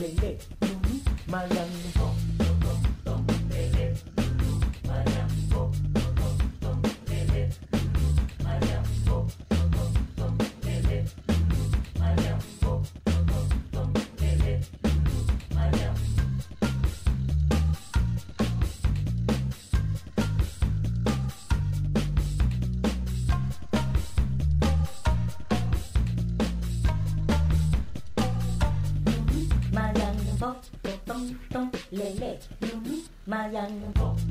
lady, my love. Marianne. Marianne.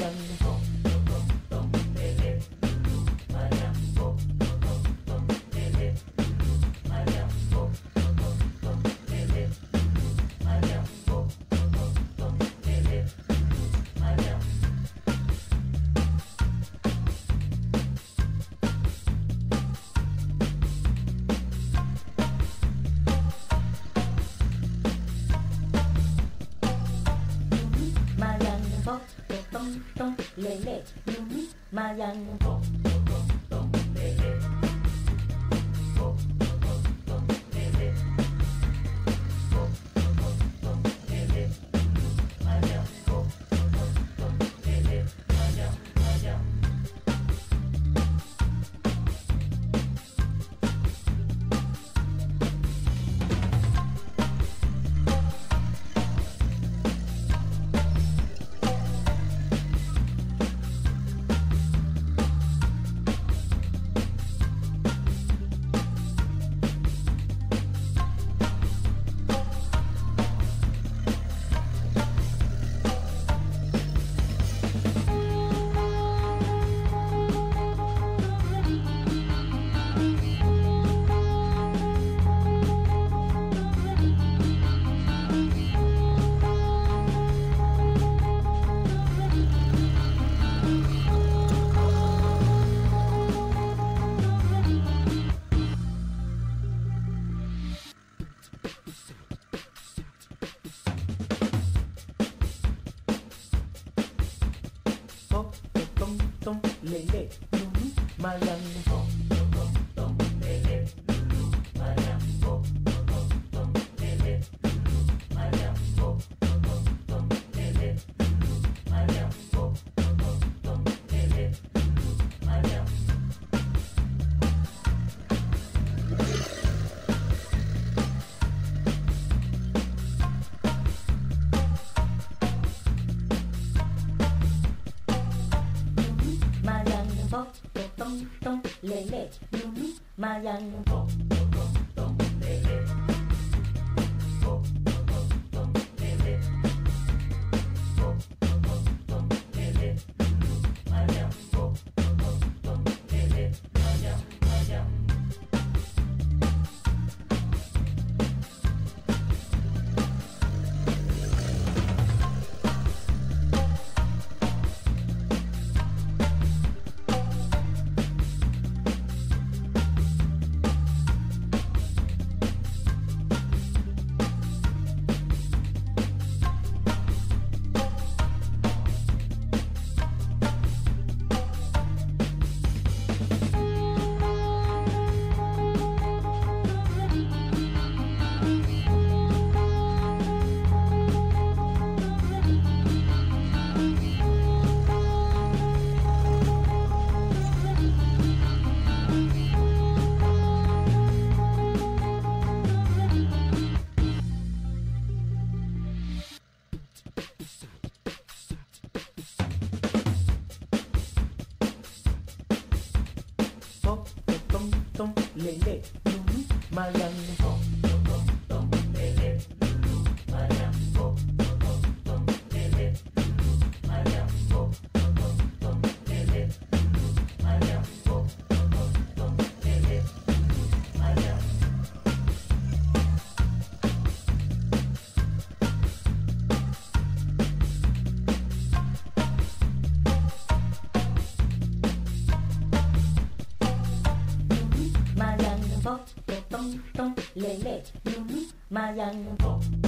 Love. don't lay it. my young lele, my young. Mayang. Oh.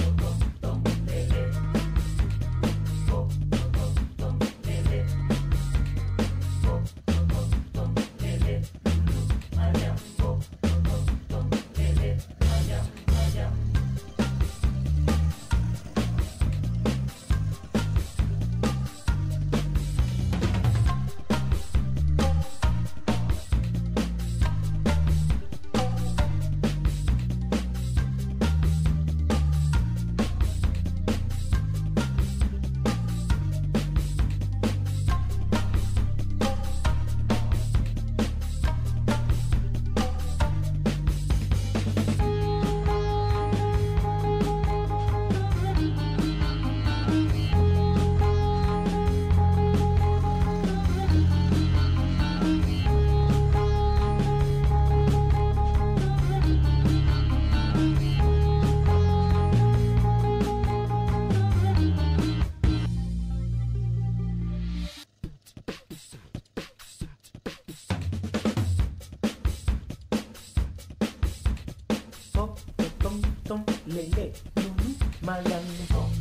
don't lay. You.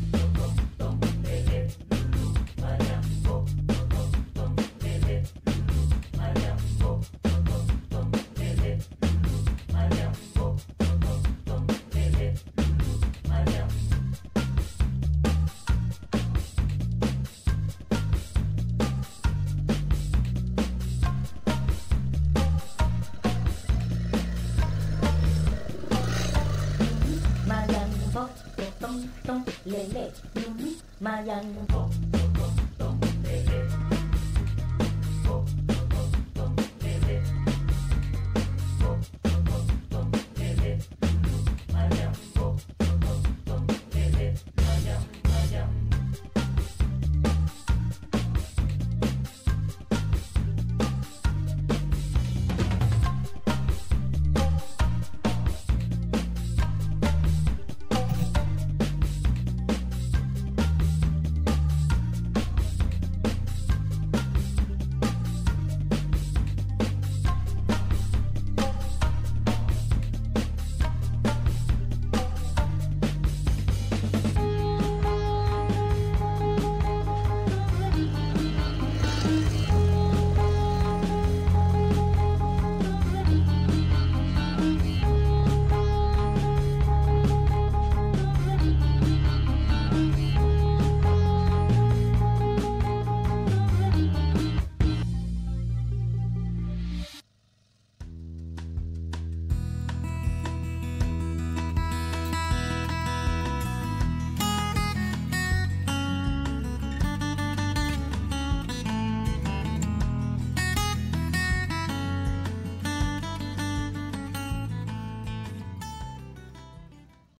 东咧咧噜噜妈呀噜